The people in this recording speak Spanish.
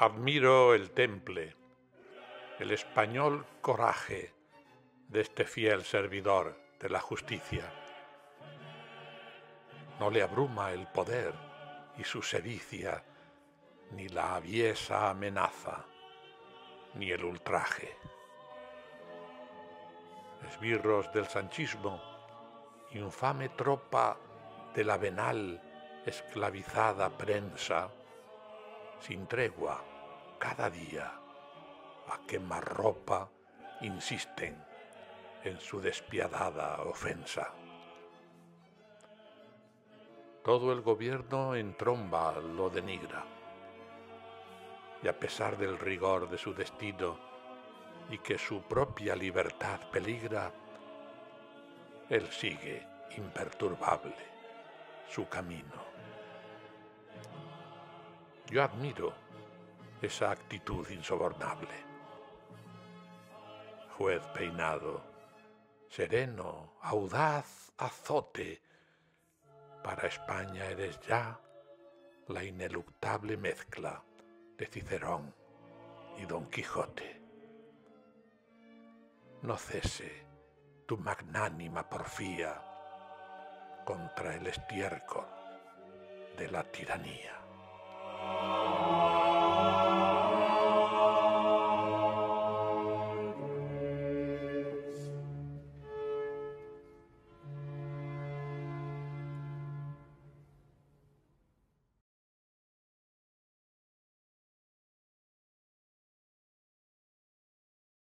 Admiro el temple, el español coraje de este fiel servidor de la justicia. No le abruma el poder y su sedicia, ni la aviesa amenaza, ni el ultraje. Esbirros del sanchismo, infame tropa de la venal esclavizada prensa, sin tregua, cada día, a ropa insisten en su despiadada ofensa. Todo el gobierno en tromba lo denigra, y a pesar del rigor de su destino y que su propia libertad peligra, él sigue imperturbable su camino. Yo admiro esa actitud insobornable. Juez peinado, sereno, audaz, azote, para España eres ya la ineluctable mezcla de Cicerón y Don Quijote. No cese tu magnánima porfía contra el estiércol de la tiranía.